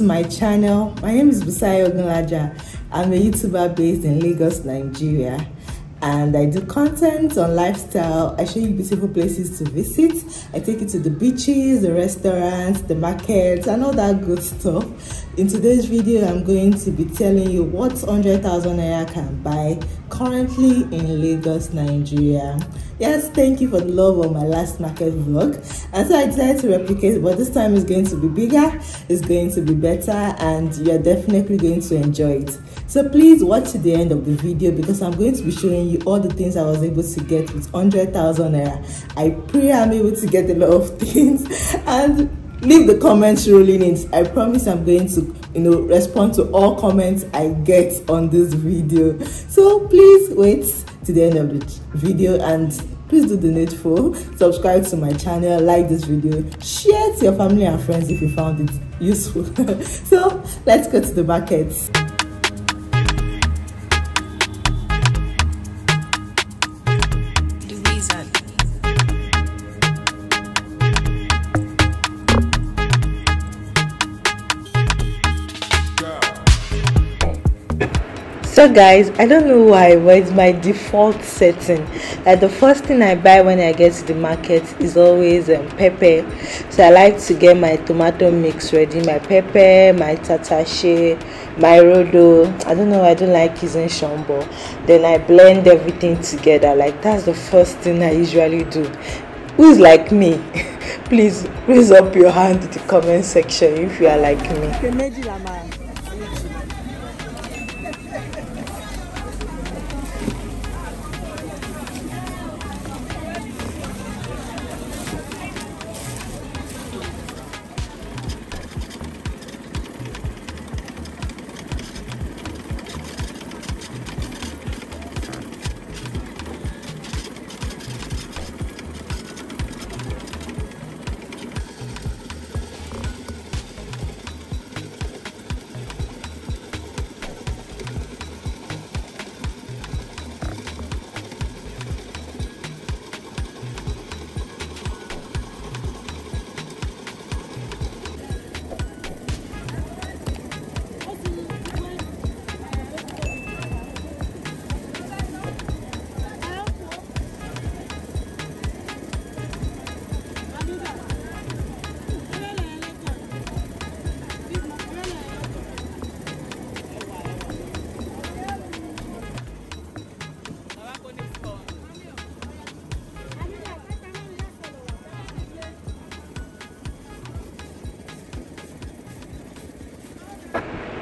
to my channel. My name is Busayo Ogunlaja. I'm a YouTuber based in Lagos, Nigeria and I do content on lifestyle. I show you beautiful places to visit. I take you to the beaches, the restaurants, the markets, and all that good stuff. In today's video, I'm going to be telling you what 100,000 naira can buy currently in Lagos, Nigeria. Yes, thank you for the love of my last market vlog. And so I decided to replicate, but this time it's going to be bigger, it's going to be better, and you're definitely going to enjoy it. So please watch to the end of the video because I'm going to be showing you all the things I was able to get with 100,000 naira. I pray I'm able to get a lot of things and leave the comments rolling in. I promise I'm going to you know respond to all comments I get on this video. So please wait to the end of the video and please do the needful subscribe to my channel like this video share to your family and friends if you found it useful so let's go to the market so guys i don't know why but it's my default setting. Like the first thing i buy when i get to the market is always um, pepper. So i like to get my tomato mix ready. My pepper my tatashe my rodo. I don't know i don't like using shombo. Then i blend everything together. Like that's the first thing i usually do. Who's like me? Please raise up your hand in the comment section if you are like me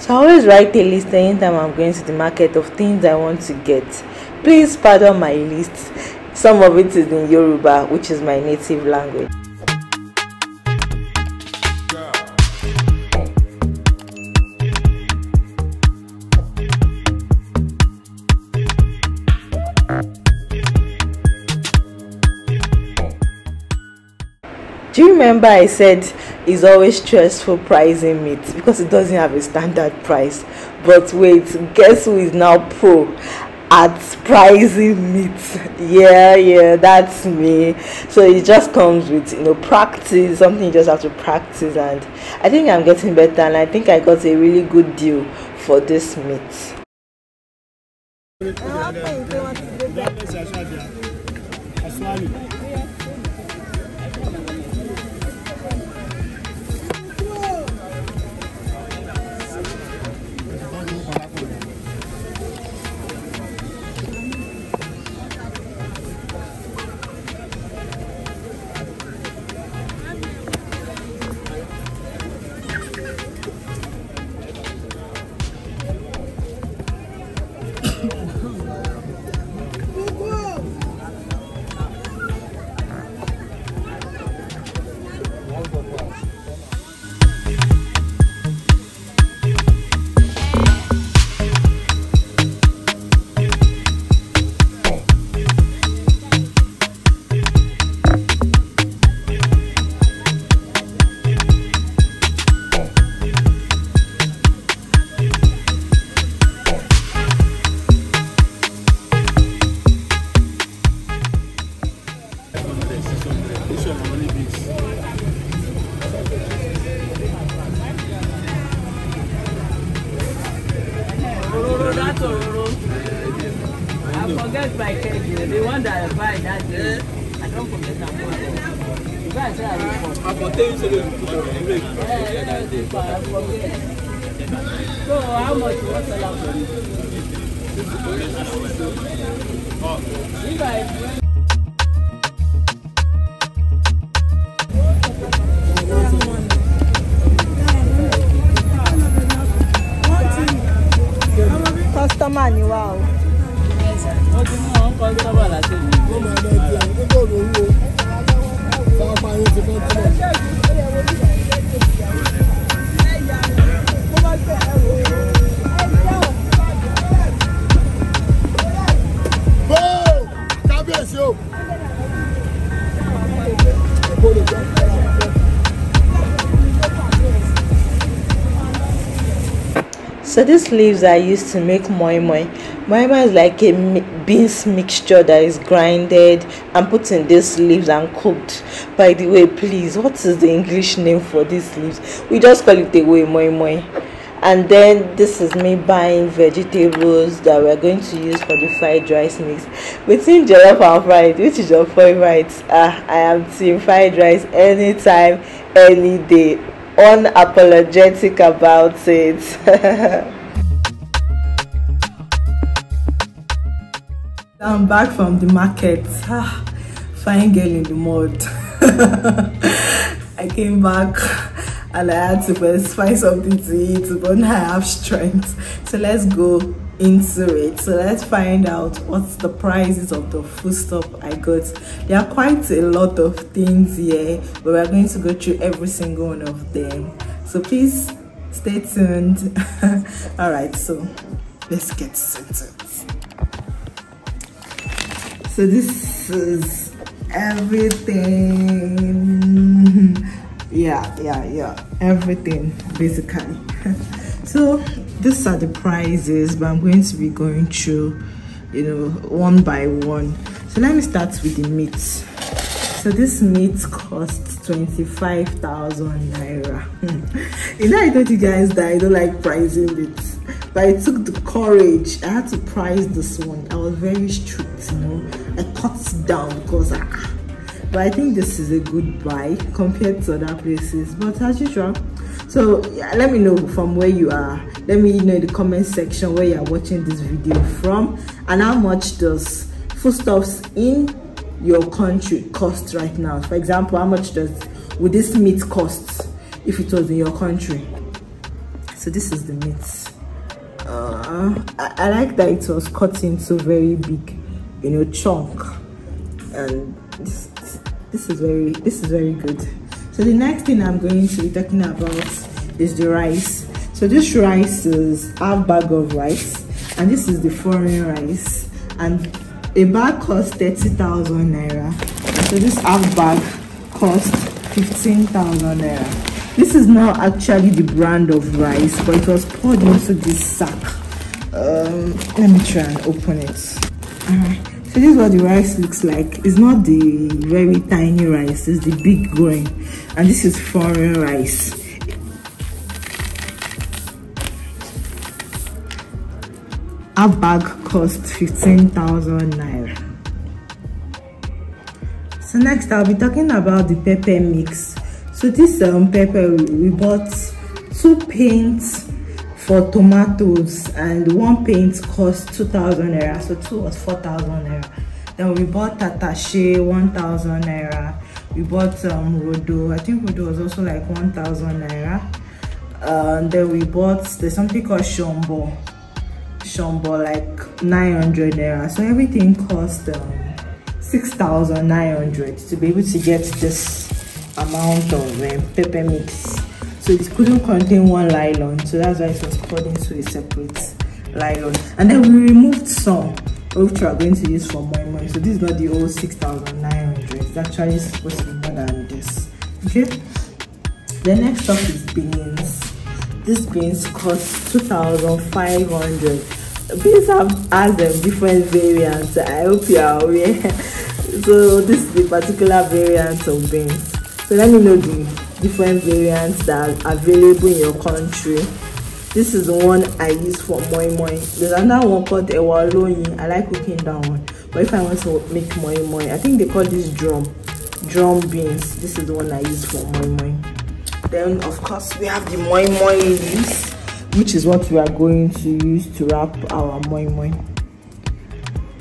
So I always write a list anytime I'm going to the market of things I want to get. Please pardon my list. Some of it is in Yoruba, which is my native language. Do you remember I said is always stressful pricing meat because it doesn't have a standard price. But wait, guess who is now pro at pricing meat? Yeah, yeah, that's me. So it just comes with you know practice, something you just have to practice, and I think I'm getting better, and I think I got a really good deal for this meat. Ororo. I forget my cake. The one that I buy that. I don't forget that one. You guys say I will. I eh, eh, eh, how much ni wá o. wọ́n ti So these leaves are used to make moi moi. Moi moi is like a mi- beans mixture that is grinded and put in these leaves and cooked. By the way, please, what is the English name for these leaves? We just call it the way moi moi. And then this is me buying vegetables that we're going to use for the fried rice mix. Between jollof and fried, which is your favorite? Ah, I am team fried rice anytime, any day unapologetic about it. I'm back from the market. Ah, fine girl in the mud. I came back and I had to first find something to eat, but now I have strength. So let's go into it. So let's find out what's the prices of the food stuff I got. There are quite a lot of things here, but we're going to go through every single one of them. So please stay tuned. All right, so let's get started. So this is everything. Yeah, yeah, yeah, everything basically. so these are the prices, but I'm going to be going through, you know, one by one. So let me start with the meat. So this meat costs 25,000 naira. you know, I told you guys that I don't like pricing it, but I took the courage. I had to price this one. I was very strict, you know. I cut down because ah, but I think this is a good buy compared to other places. But as usual, so yeah, let me know from where you are. Let me know in the comment section where you are watching this video from and how much does foodstuffs in your country cost right now. For example, how much does would this meat cost if it was in your country? So this is the meat. Uh, I, I like that it was cut into very big, you know, chunk, and this, this is very this is very good. So the next thing I'm going to be talking about is the rice. So this rice is half bag of rice, and this is the foreign rice, and a bag costs 30,000 naira. So this half bag cost 15,000 naira. This is not actually the brand of rice, but it was poured into this sack. Um, let me try and open it. Alright, so this is what the rice looks like. It's not the very tiny rice, it's the big grain. And this is foreign rice. A bag cost 15,000 naira. So next I'll be talking about the pepper mix. So this um, pepper we, we bought two paints for tomatoes and one paint cost 2,000 naira. So two was 4,000 naira. Then we bought tatashe 1,000 naira. We bought um, rodo. I think rodo was also like 1,000 naira. Uh, then we bought there's something called shombo. Shombo like 900 naira. So everything cost um, 6,900 to be able to get this amount of um, pepper mix. So it couldn't contain one nylon, so that's why it was poured into a separate nylon. And then we removed some, which we are going to use for moi moi. So this is not the old 6,900. It's actually supposed to be more than this. Okay. The next up is beans. This beans cost 2,500. Beans have has them different variants. I hope you are aware. so this is the particular variant of beans. So let me know the different variants that are available in your country. this is the one i use for moi moi. There's another one called ewaloyin. I like cooking that one. But if i want to make moi moi i think they call this drum. Drum beans. This is the one i use for moi moi. Then of course we have the moi moi leaves which is what we are going to use to wrap our moi moi.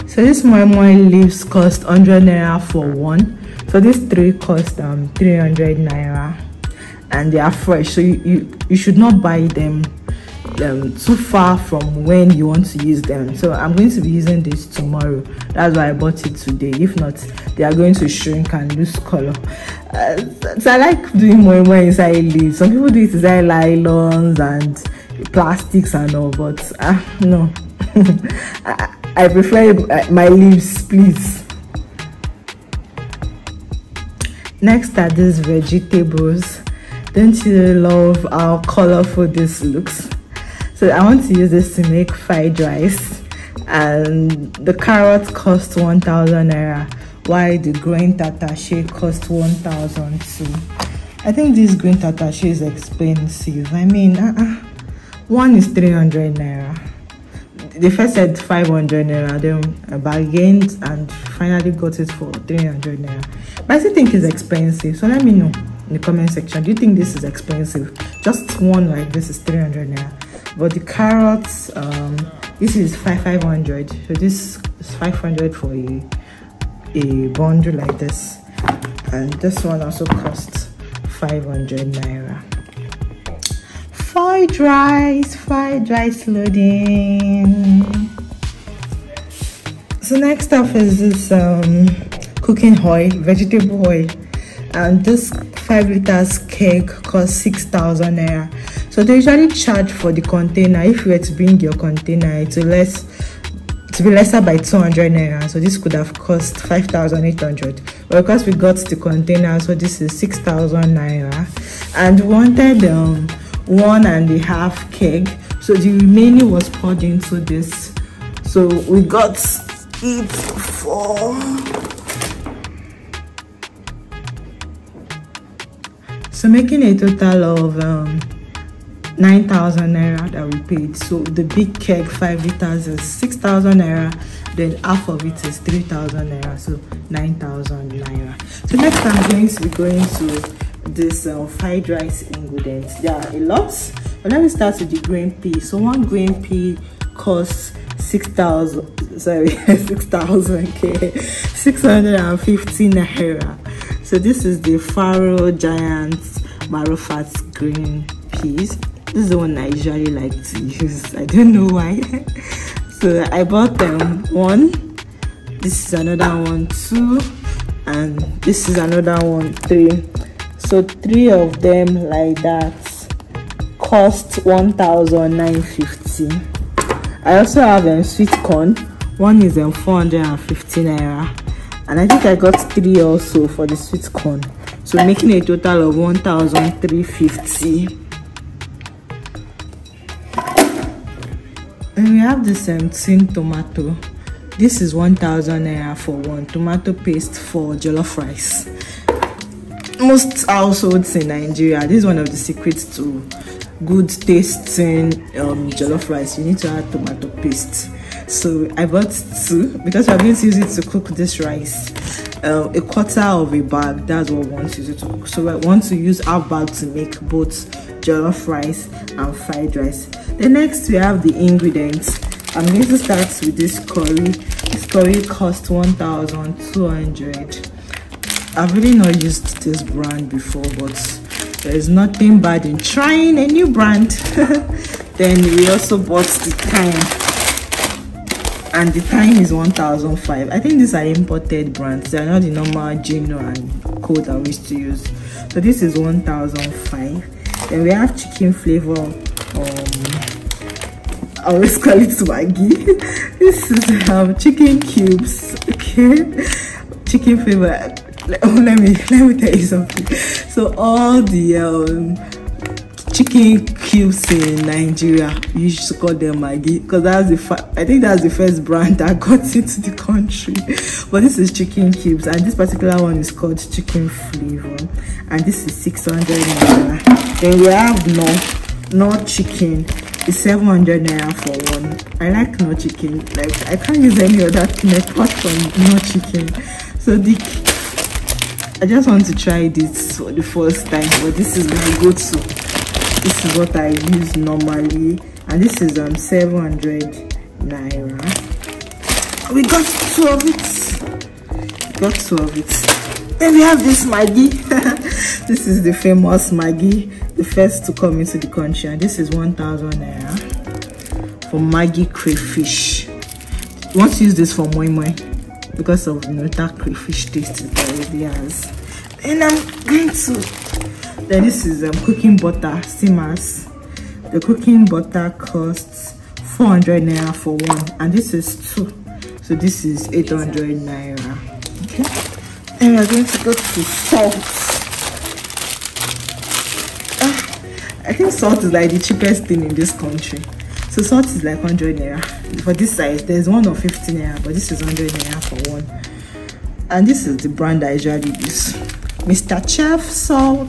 So this moi moi leaves cost 100 naira for one. So these three cost um 300 naira and they are fresh so you, you, you should not buy them um, too far from when you want to use them. So i'm going to be using this tomorrow. That's why i bought it today. If not they are going to shrink and lose color. Uh, so i like doing more and more inside leaves. Some people do it inside nylons and plastics and all but uh, no. I, I prefer my leaves please. Next are these vegetables don't you love how colorful this looks? So i want to use this to make fried rice. And the carrots cost 1000 naira while the green tatashe cost 1000 too. I think this green tatashe is expensive. I mean uh -uh. one is 300 naira. They first said 500 naira then I bargained and finally got it for 300 naira. But i still think it's expensive so let me know in the comment section do you think this is expensive? Just one like this is 300 naira. But the carrots um this is 5 500 so this is 500 for a a bundle like this. And this one also costs 500 naira. Fried rice fried rice loading. So next up is this um, cooking oil vegetable oil. And this five liters keg costs 6000 naira. So they usually charge for the container. If you were to bring your container it's less to be lesser by 200 naira. So this could have cost 5800 but because we got the container so this is 6000 naira. And wanted um one and a half keg. So the remaining was poured into this. So we got it for so making a total of um, 9000 naira that we paid. So the big keg 5 liters is 6000 naira then half of it is 3000 naira so 9000 naira. So next i'm going to be going to this uh, fried rice ingredients. There are a lot but let me start with the green pea. So one green pea costs 6000 sorry 6000 k 650 naira so this is the faro giant marufat green piece. this is the one i usually like to use. I don't know why. So i bought them. One this is another one. Two and this is another one. Three. So three of them like that cost 1950 i also have um, sweet corn. One is um, 450 naira and i think i got three also for the sweet corn so making a total of 1350 and we have the um, tin tomato this is 1000 naira for one tomato paste for jollof rice most households in Nigeria, this is one of the secrets to good tasting um, jollof rice. You need to add tomato paste. So I bought two because we're going to use it to cook this rice. Um, a quarter of a bag, that's what we want to use it to cook. So I want to use our bag to make both jollof rice and fried rice. The next we have the ingredients. I'm going to start with this curry. This curry cost 1,200 I've really not used this brand before, but there is nothing bad in trying a new brand. then we also bought the thyme, and the thyme is 1005. I think these are imported brands. They are not the normal Gino and code that we used to use. So this is 1005. Then we have chicken flavor. Um, I always call it swaggy. this is um, chicken cubes. Okay, chicken flavor oh, let me let me tell you something so all the um, chicken cubes in nigeria. You should call them maggi because that's the i think that's the first brand that got into the country. But this is chicken cubes and this particular one is called chicken flavor and this is 600 naira. Then we have no Knorr chicken. Is 700 naira for one. I like Knorr chicken. Like i can't use any other thing apart from Knorr chicken. So the i just want to try this for the first time but this is my go-to this is what i use normally and this is um 700 naira. We got two of it. Got two of it. Then we have this maggi. This is the famous maggi the first to come into the country and this is 1000 naira for maggi crayfish. Want to use this for moi moi? Because of you know that crayfish taste it already has and i'm going to then this is um, cooking butter simmers the cooking butter costs 400 naira for one and this is two so this is 800 naira okay and we're going to go to salt I think salt is like the cheapest thing in this country. So salt is like 100 naira. For this size, there's one of 15 naira, but this is 100 naira for one. And this is the brand I usually use. Mr. Chef salt.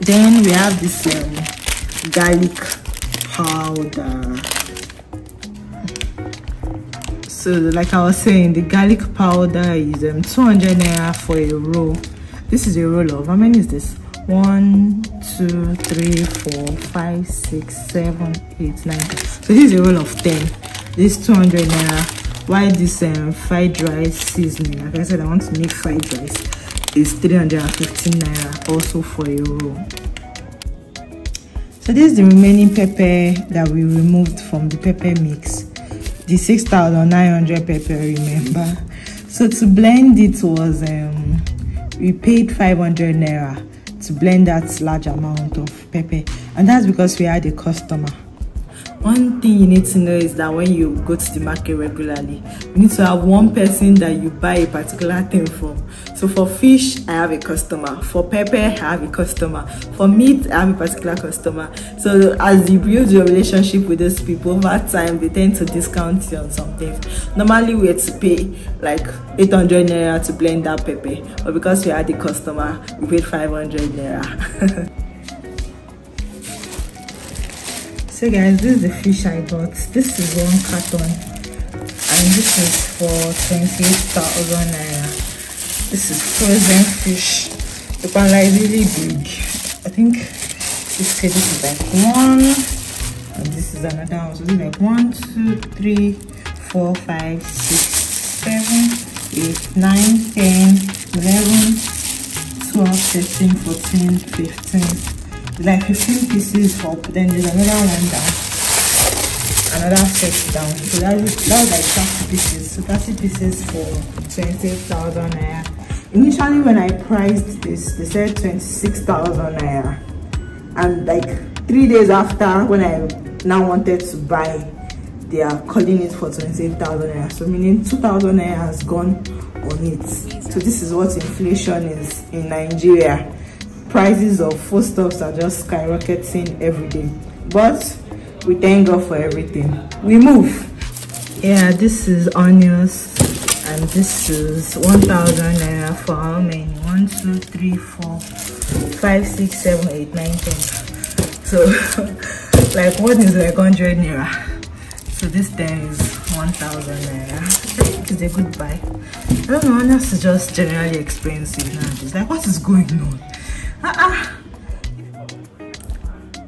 Then we have this um, garlic powder. So like I was saying, the garlic powder is um, 200 naira for a roll. This is a roll of, how many is this? one two three four five six seven eight nine so this is a roll of 10 this 200 naira Why this um, fried rice seasoning like i said i want to make fried rice is 315 naira also for a roll. So this is the remaining pepper that we removed from the pepper mix. The 6900 pepper remember? So to blend it was um we paid 500 naira to blend that large amount of pepper. And that's because we had a customer one thing you need to know is that when you go to the market regularly you need to have one person that you buy a particular thing from. So for fish i have a customer. For pepper i have a customer. For meat i have a particular customer. So as you build your relationship with those people over time they tend to discount you on some things. Normally we had to pay like 800 naira to blend that pepper. But because we had the customer we paid 500 naira so guys this is the fish i got this is one carton. And this is for 28,000 naira. This is frozen fish. The panda is really big. I think this this is like one and this is another one. So this is like one two three four five six seven eight nine ten eleven twelve thirteen fourteen fifteen like 15 pieces up then there's another one down. Another set down. So that's that's like 30 pieces. So 30 pieces for 20,000 naira. Initially when i priced this they said 26,000 naira. And like three days after when i now wanted to buy they are calling it for 28,000 naira. So meaning 2,000 naira has gone on it. So this is what inflation is in nigeria prices of foodstuffs are just skyrocketing every day. But we thank god for everything. We move. Yeah this is onions and this is 1000 naira for how many? One two three four five six seven eight nine ten. So like one is like 100 naira? So this then is 1000 naira. It's a good buy. I don't know onions is just generally expensive now it's like what is going on.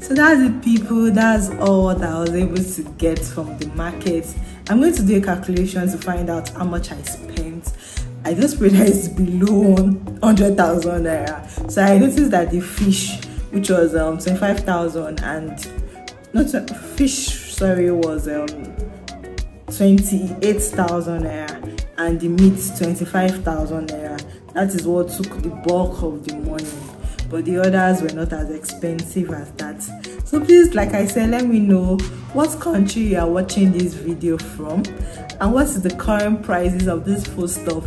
So that's it people that's all that i was able to get from the market. I'm going to do a calculation to find out how much i spent. I just it's below 100,000 naira. So i noticed that the fish which was um 25,000 and not fish sorry was um 28,000 naira and the meat 25,000 naira. That is what took the bulk of the money but the others were not as expensive as that. So please like i said let me know what country you are watching this video from and what is the current prices of this food stuff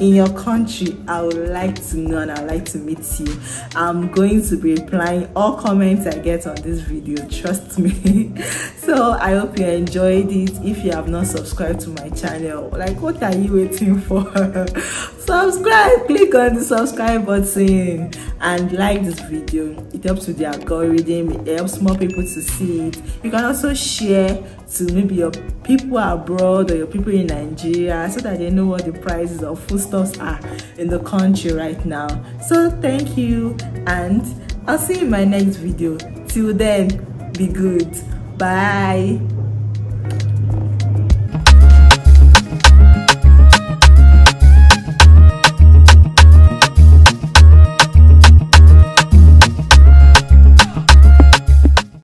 in your country i would like to know and i'd like to meet you. I'm going to be replying all comments i get on this video trust me. So i hope you enjoyed it. If you have not subscribed to my channel like what are you waiting for? Subscribe click on the subscribe button and like this video. It helps with the algorithm. It helps more people to see it. You can also share to maybe your people abroad or your people in nigeria so that they know what the prices of foodstuffs are in the country right now. So thank you and i'll see you in my next video. Till then be good. Bye